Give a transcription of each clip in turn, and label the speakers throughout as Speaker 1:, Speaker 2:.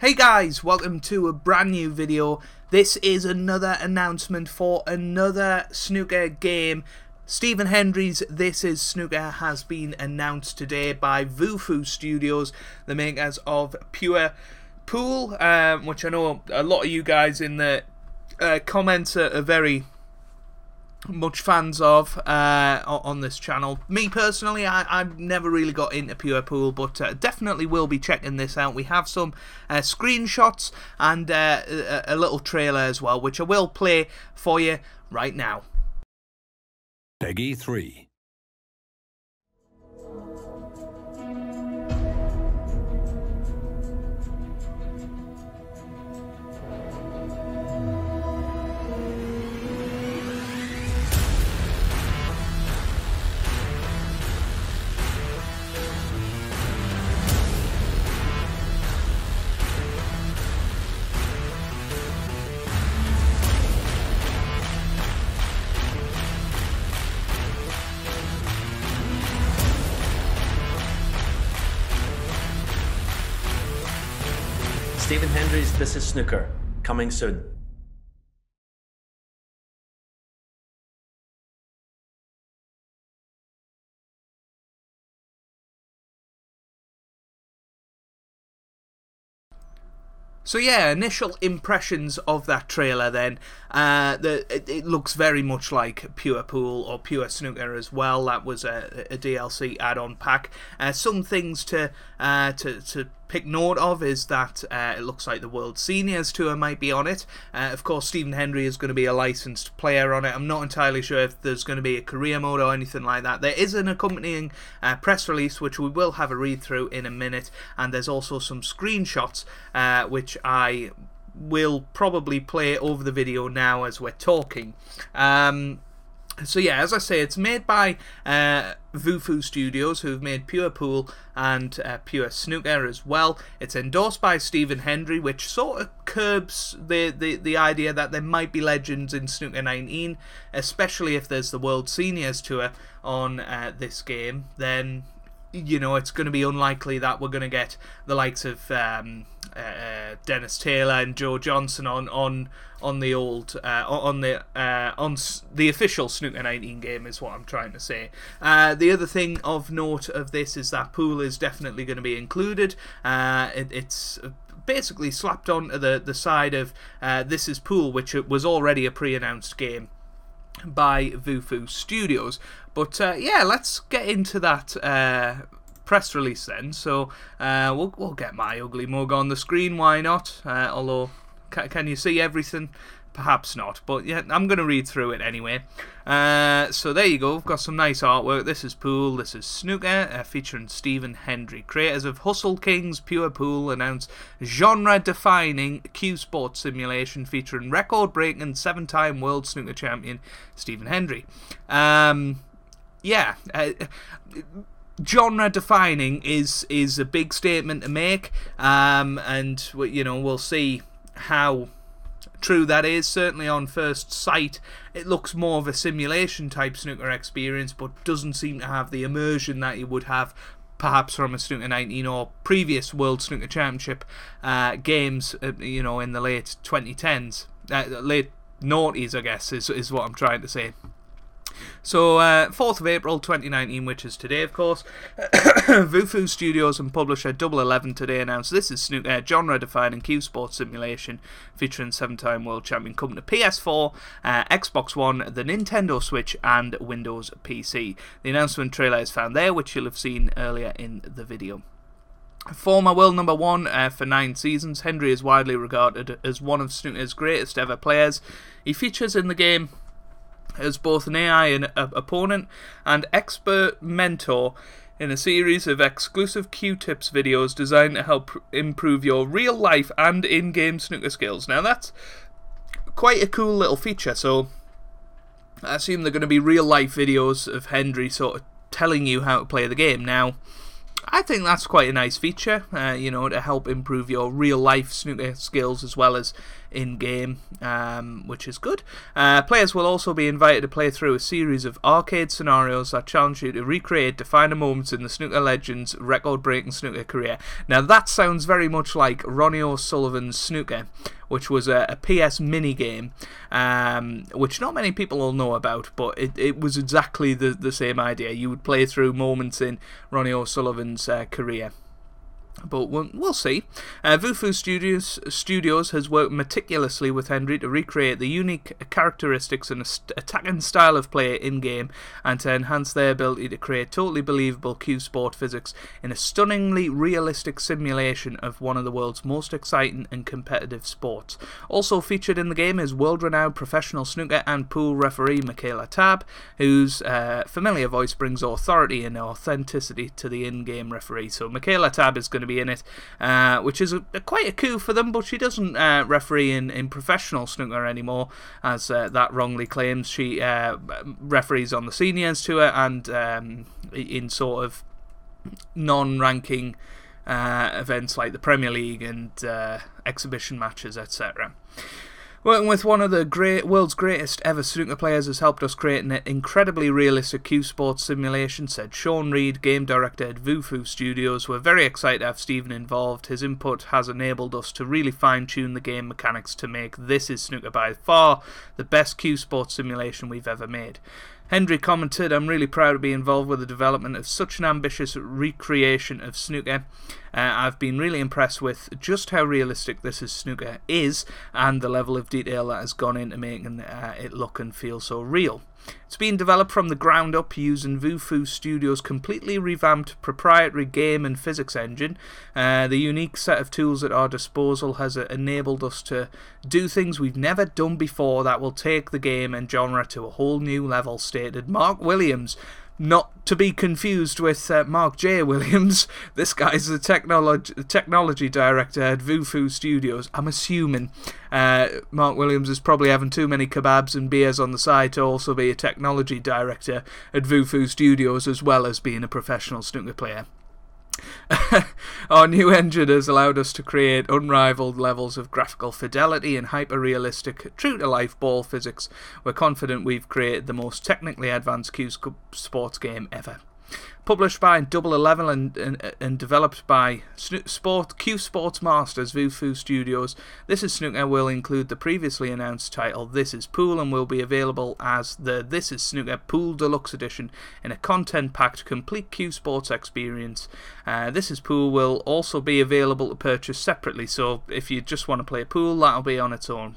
Speaker 1: Hey guys, welcome to a brand new video. This is another announcement for another snooker game. Stephen Hendry's This Is Snooker has been announced today by VooFoo Studios, the makers of Pure Pool, um, which I know a lot of you guys in the uh, comments are, are very much fans of uh, on this channel. Me personally, I, have never really got into Pure Pool, but uh, definitely will be checking this out. We have some uh, screenshots and uh, a, a little trailer as well, which I will play for you right now.
Speaker 2: PEGI 3.
Speaker 3: Stephen Hendry's This is Snooker, coming soon.
Speaker 1: So yeah, initial impressions of that trailer. Then, uh, the it, it, looks very much like Pure Pool or Pure Snooker as well. That was a, a DLC add-on pack. Uh, some things to uh, to to pick note of is that uh, it looks like the World Seniors Tour might be on it. Uh, of course, Stephen Hendry is going to be a licensed player on it. I'm not entirely sure if there's going to be a career mode or anything like that. There is an accompanying uh, press release which we will have a read through in a minute, and there's also some screenshots uh, which I will probably play over the video now as we're talking. Um, so yeah, as I say, it's made by uh, VooFoo Studios, who've made Pure Pool and uh, Pure Snooker as well. It's endorsed by Stephen Hendry, which sort of curbs the, the, the idea that there might be legends in Snooker 19, especially if there's the World Seniors Tour on uh, this game. Then you know, it's going to be unlikely that we're going to get the likes of um, uh, uh, Dennis Taylor and Joe Johnson on on on the old uh, on the uh, on the official Snooker 19 game is what I'm trying to say. Uh, the other thing of note of this is that pool is definitely going to be included. Uh, it, it's basically slapped onto the the side of this is pool, which was already a pre-announced game by VooFoo Studios. But uh, yeah, let's get into that uh, press release then. So uh, we'll, we'll get my ugly mug on the screen, why not? Uh, although, ca can you see everything? Perhaps not, but yeah, I'm going to read through it anyway. Uh, so there you go, we've got some nice artwork. This is Pool, this is Snooker, uh, featuring Stephen Hendry. Creators of Hustle Kings Pure Pool announce genre-defining cue sports simulation featuring record-breaking seven-time world snooker champion Stephen Hendry. Um, yeah, uh, genre defining is is a big statement to make, um, and you know we'll see how true that is. Certainly on first sight, it looks more of a simulation type snooker experience, but doesn't seem to have the immersion that you would have perhaps from a snooker 19 or previous World Snooker Championship uh, games, uh, you know, in the late 2010s, uh, late noughties, I guess, is is what I'm trying to say. So, uh, 4th of April 2019, which is today, of course, VooFoo Studios and publisher Double Eleven today announced this is snooker uh, genre defining cue sports simulation featuring seven time world champion coming to PS4, uh, Xbox One, the Nintendo Switch, and Windows PC. The announcement trailer is found there, which you'll have seen earlier in the video. Former world number one uh, for nine seasons, Hendry is widely regarded as one of snooker's greatest ever players. He features in the game as both an AI and opponent and expert mentor in a series of exclusive Cue Tips videos designed to help improve your real life and in-game snooker skills. Now that's quite a cool little feature. So I assume they're going to be real life videos of Hendry sort of telling you how to play the game. Now I think that's quite a nice feature, uh, you know, to help improve your real life snooker skills as well as in game, um, which is good. Uh, players will also be invited to play through a series of arcade scenarios that challenge you to recreate defining moments in the snooker legend's record breaking snooker career. Now, that sounds very much like Ronnie O'Sullivan's Snooker, which was a, a PS mini game, um, which not many people will know about, but it, it was exactly the, the same idea. You would play through moments in Ronnie O'Sullivan's uh, career but we'll, see. Uh, VooFoo Studios, Studios has worked meticulously with Henry to recreate the unique characteristics and attacking style of play in game and to enhance their ability to create totally believable cue sport physics in a stunningly realistic simulation of one of the world's most exciting and competitive sports. Also featured in the game is world renowned professional snooker and pool referee Michaela Tabb, whose uh, familiar voice brings authority and authenticity to the in game referee. So, Michaela Tabb is going to be in it, uh, which is a, a, quite a coup for them. But she doesn't uh, referee in, in professional snooker anymore, as uh, that wrongly claims. She uh, referees on the seniors tour and um, in sort of non-ranking uh, events like the Premier League and exhibition matches, etc. Working with one of the great world's greatest ever snooker players has helped us create an incredibly realistic cue sports simulation, said Sean Reed, game director at VooFoo Studios. We're very excited to have Stephen involved. His input has enabled us to really fine tune the game mechanics to make This Is Snooker by far the best cue sports simulation we've ever made. Hendry commented, I'm really proud to be involved with the development of such an ambitious recreation of snooker. Uh, I've been really impressed with just how realistic this is snooker is and the level of detail that has gone into making uh, it look and feel so real. It's been developed from the ground up using VooFoo Studios' completely revamped proprietary game and physics engine. Uh, the unique set of tools at our disposal has enabled us to do things we've never done before that will take the game and genre to a whole new level, stated Mark Williams, not to be confused with uh, Mark J. Williams. This guy's the technology technology director at VooFoo Studios. I'm assuming uh, Mark Williams is probably having too many kebabs and beers on the side to also be a technology director at VooFoo Studios as well as being a professional snooker player. Our new engine has allowed us to create unrivaled levels of graphical fidelity and hyper realistic, true to life ball physics. We're confident we've created the most technically advanced cue sports game ever. Published by Double Eleven and, and, and developed by Sport Cue Sports Masters VooFoo Studios, This is Snooker will include the previously announced title This is Pool and will be available as the This is Snooker Pool Deluxe Edition in a content-packed complete cue sports experience. Uh, this is Pool will also be available to purchase separately, so if you just want to play pool, that'll be on its own.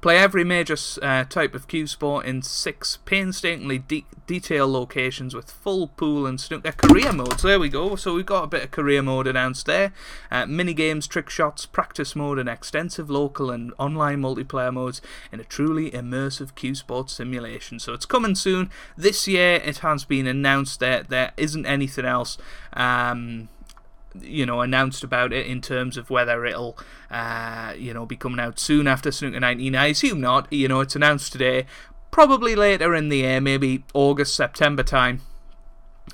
Speaker 1: Play every major uh, type of cue sport in six painstakingly de- detailed locations with full pool and snooker career modes. There we go. So we've got a bit of career mode announced there. Uh, mini games, trick shots, practice mode, and extensive local and online multiplayer modes in a truly immersive cue sport simulation. So it's coming soon. This year it has been announced that there isn't anything else. Um, you know announced about it in terms of whether it'll uh, you know be coming out soon after Snooker 19. I assume not. You know, it's announced today. Probably later in the year, maybe August September time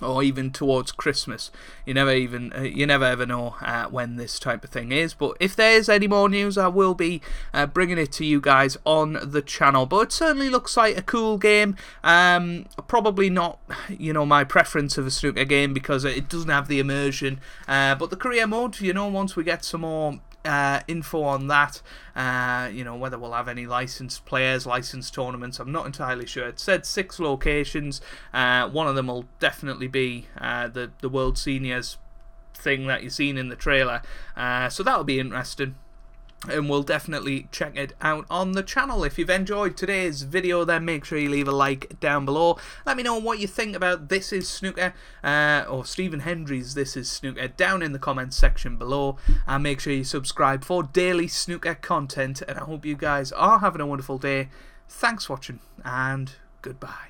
Speaker 1: or even towards Christmas. You never even uh, you never ever know uh, when this type of thing is. But if there is any more news, I will be uh, bringing it to you guys on the channel. But it certainly looks like a cool game. Um, probably not you know my preference of a snooker game because it doesn't have the immersion. Uh, but the career mode, you know, once we get some more uh, info on that. Uh, you know, whether we'll have any licensed players, licensed tournaments, I'm not entirely sure. It said six locations. Uh, one of them will definitely be uh, the, the World Seniors thing that you've seen in the trailer. Uh, so that'll be interesting and we'll definitely check it out on the channel. If you've enjoyed today's video, then make sure you leave a like down below. Let me know what you think about This Is Snooker, uh, or Stephen Hendry's This Is Snooker, down in the comments section below. And make sure you subscribe for daily snooker content. And I hope you guys are having a wonderful day. Thanks for watching, and goodbye.